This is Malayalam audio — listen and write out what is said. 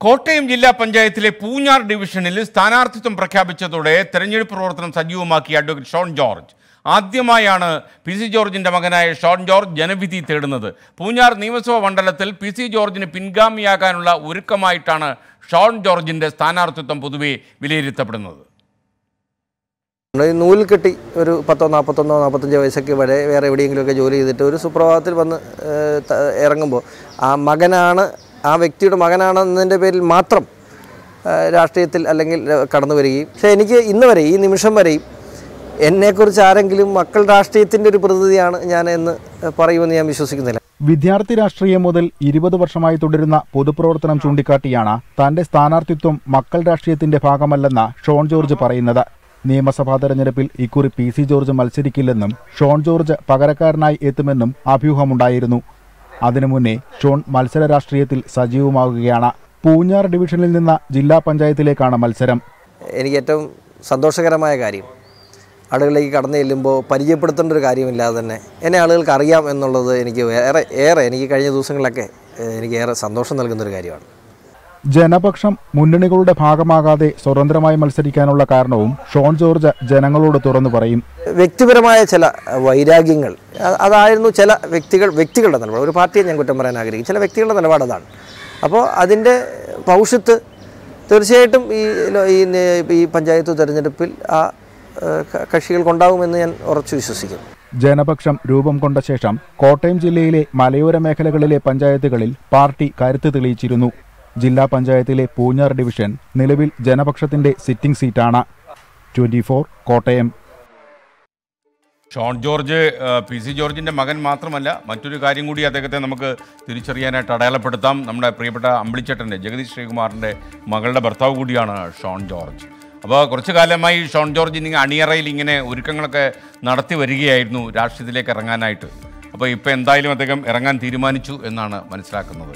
കോട്ടയം ജില്ലാ പഞ്ചായത്തിലെ പൂഞ്ഞാർ ഡിവിഷനിൽ സ്ഥാനാർത്ഥിത്വം പ്രഖ്യാപിച്ചതോടെ തെരഞ്ഞെടുപ്പ് പ്രവർത്തനം സജീവമാക്കി അഡ്വക്കേറ്റ് ഷോൺ ജോർജ്. ആദ്യമായാണ് പി സി ജോർജിന്റെ മകനായ ഷോൺ ജോർജ് ജനവിധി തേടുന്നത്. പൂഞ്ഞാർ നിയമസഭാ മണ്ഡലത്തിൽ പി സി ജോർജിന് പിൻഗാമിയാകാനുള്ള ഒരുക്കമായിട്ടാണ് ഷോൺ ജോർജിന്റെ സ്ഥാനാർത്ഥിത്വം പൊതുവെ വിലയിരുത്തപ്പെടുന്നത്. നൂൽ കെട്ടി ഒരു പത്തോ നാൽപ്പത്തൊന്നോ നാൽപ്പത്തഞ്ചോ വയസ്സൊക്കെ വരെ വേറെ എവിടെയെങ്കിലുമൊക്കെ ജോലി ചെയ്തിട്ട് ഒരു സുപ്രഭാതത്തിൽ വന്ന് ഇറങ്ങുമ്പോൾ ആ മകനാണ് ആ വ്യക്തിയുടെ മകനാണെന്നതിന്റെ പേരിൽ മാത്രം രാഷ്ട്രീയത്തിൽ അല്ലെങ്കിൽ കടന്നു വരികയും. പക്ഷേ എനിക്ക് ഇന്ന് വരെ ഈ നിമിഷം വരെയും എന്നെക്കുറിച്ച് ആരെങ്കിലും മക്കൾ രാഷ്ട്രീയത്തിന്റെ ഒരു പ്രതിനിധിയാണ് ഞാൻ എന്ന് പറയുമെന്ന് ഞാൻ വിശ്വസിക്കുന്നില്ല. വിദ്യാർത്ഥി രാഷ്ട്രീയം മുതൽ ഇരുപത് വർഷമായി തുടരുന്ന പൊതുപ്രവർത്തനം ചൂണ്ടിക്കാട്ടിയാണ് തന്റെ സ്ഥാനാർത്ഥിത്വം മക്കൾ രാഷ്ട്രീയത്തിന്റെ ഭാഗമല്ലെന്ന ഷോൺ ജോർജ് പറയുന്നത്. നിയമസഭാ തെരഞ്ഞെടുപ്പിൽ ഇക്കുറി പി സി ജോർജ് മത്സരിക്കില്ലെന്നും ഷോൺ ജോർജ് പകരക്കാരനായി എത്തുമെന്നും അഭ്യൂഹമുണ്ടായിരുന്നു. അതിനു മുന്നേ ഷോൺ മത്സര രാഷ്ട്രീയത്തിൽ സജീവമാകുകയാണ് പൂഞ്ഞാർ ഡിവിഷനിൽ നിന്ന് ജില്ലാ പഞ്ചായത്തിലേക്കാണ് മത്സരം. എനിക്ക് ഏറ്റവും സന്തോഷകരമായ കാര്യം ആളുകളിലേക്ക് കടന്നു ചെല്ലുമ്പോൾ പരിചയപ്പെടുത്തേണ്ട ഒരു കാര്യമില്ലാതെ തന്നെ എന്നെ ആളുകൾക്ക് അറിയാം എന്നുള്ളത് എനിക്ക് ഏറെ ഏറെ എനിക്ക് കഴിഞ്ഞ ദിവസങ്ങളിലൊക്കെ എനിക്ക് ഏറെ സന്തോഷം നൽകുന്ന ഒരു കാര്യമാണ്. ജനപക്ഷം മുന്നണികളുടെ ഭാഗമാകാതെ സ്വതന്ത്രമായി മത്സരിക്കാനുള്ള കാരണവും ഷോൺ ജോർജ് ജനങ്ങളോട് തുറന്നു പറയും. വ്യക്തിപരമായ ചില വൈരാഗ്യങ്ങൾ അതായിരുന്നു ചില വ്യക്തികൾ വ്യക്തികളുടെ നിലപാട്. ഒരു പാർട്ടിയെ ഞാൻ കുറ്റം പറയാൻ ആഗ്രഹിക്കും ചില വ്യക്തികളുടെ നിലപാട് അതാണ്. അപ്പോൾ അതിന്റെ ഭവിഷ്യത്ത് തീർച്ചയായിട്ടും ഈ ഈ പഞ്ചായത്ത് തെരഞ്ഞെടുപ്പിൽ ആ കക്ഷികൾ ക- കക്ഷികൾക്കുണ്ടാവുമെന്ന് ഞാൻ ഉറച്ചു വിശ്വസിക്കുന്നു. ജനപക്ഷം രൂപം കൊണ്ട ശേഷം കോട്ടയം ജില്ലയിലെ മലയോര മേഖലകളിലെ പഞ്ചായത്തുകളിൽ പാർട്ടി കരുത്ത് തെളിയിച്ചിരുന്നു. ജില്ലാ പഞ്ചായത്തിലെ പൂഞ്ഞാർ ഡിവിഷൻ നിലവിൽ ജനപക്ഷത്തിന്റെ സിറ്റിംഗ് സീറ്റാണ്. Twenty four Kottayam. Shone George P C ജോർജിന്റെ മകൻ മാത്രമല്ല മറ്റൊരു കാര്യം കൂടി അദ്ദേഹത്തെ നമുക്ക് തിരിച്ചറിയാനായിട്ട് അടയാളപ്പെടുത്താം. നമ്മുടെ പ്രിയപ്പെട്ട അമ്പിളിച്ചേട്ടന്റെ ജഗദീഷ് ശ്രീകുമാറിന്റെ മകളുടെ ഭർത്താവ് കൂടിയാണ് ഷോൺ ജോർജ്. അപ്പോൾ കുറച്ച് കാലമായി ഷോൺ ജോർജ് ഇങ്ങനെ അണിയറയിൽ ഇങ്ങനെ ഒരുക്കങ്ങളൊക്കെ നടത്തി വരികയായിരുന്നു രാഷ്ട്രീയത്തിലേക്ക് ഇറങ്ങാനായിട്ട്. അപ്പോൾ ഇപ്പോൾ എന്തായാലും അദ്ദേഹം ഇറങ്ങാൻ തീരുമാനിച്ചു എന്നാണ് മനസ്സിലാക്കുന്നത്.